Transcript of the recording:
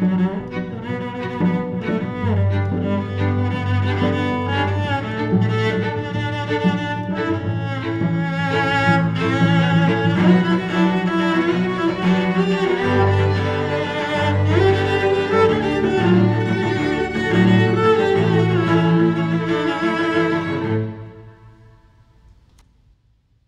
Müzik